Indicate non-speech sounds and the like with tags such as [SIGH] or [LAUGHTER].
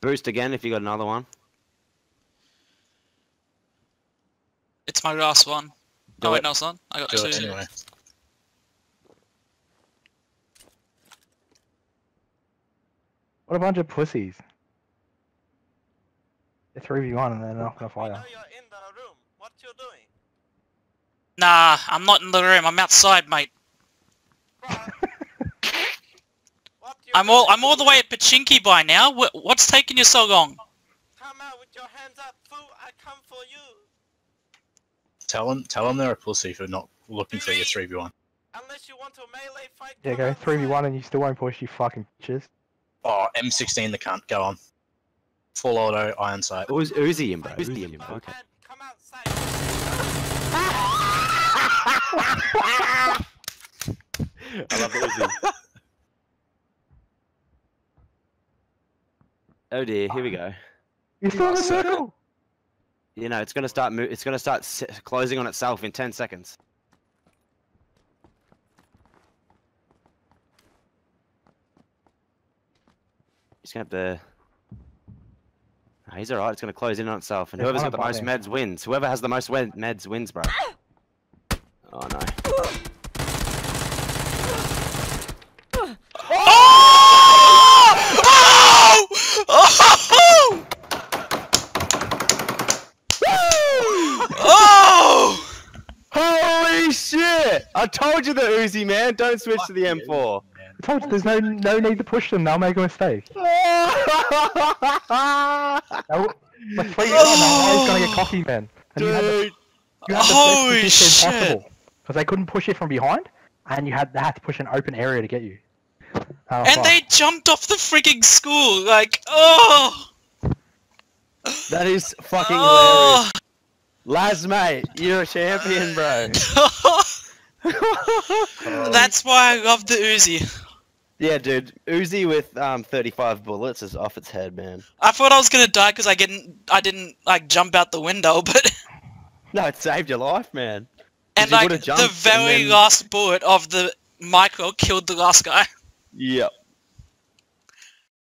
Boost again if you got another one. It's my last one. Do oh wait, it. no, it's not. I got Do two. it anyway. What a bunch of pussies. They're 3v1 and they're not gonna I fire. know you're in the room. What you doing? Nah, I'm not in the room. I'm outside, mate. Bro. what you I'm all? I'm all the way at Pochinki by now. Wh- what's taking you so long? Come out with your hands up, fool! I come for you. Tell them, tell them they're a pussy for not looking for your three v one. Unless you want to melee fight. Yeah, come go 3v1 and you still won't push, you fucking bitches. Oh, M16 the cunt. Go on. Full auto, iron sight. Uz Uzi him, bro. Fight Uzi with him. Okay. Come outside. [LAUGHS] I love Uzi. Oh dear, here we go. You're still in the Circle. circle! You know, it's gonna start. Mo- it's gonna start s- closing on itself in ten seconds. He's gonna have to. Nah, he's alright. It's gonna close in on itself, and whoever's got the most meds wins. Whoever has the most wen- meds wins, bro. Ah! Oh no. Oh! Oh! Oh! oh! Holy shit! I told you the Uzi, man. Don't switch to the M4. I told you, there's no no need to push them, they'll make a mistake. [LAUGHS] They'll, like 3v1, they're gonna get cocky, man. And you had the, Dude. you had the Holy best shit. possible. Because they couldn't push it from behind, and you had they had to push an open area to get you. Oh, And fuck. they jumped off the freaking school, like, oh! That is fucking oh. hilarious. Oh! Laz, mate, you're a champion, bro. [LAUGHS] [LAUGHS] That's why I love the Uzi. yeah, dude. Uzi with um 35 bullets is off its head, man. I thought I was gonna die because I didn't, I didn't like jump out the window, [LAUGHS] but No, it saved your life, man. and like the very then- last bullet of the micro killed the last guy. Yep.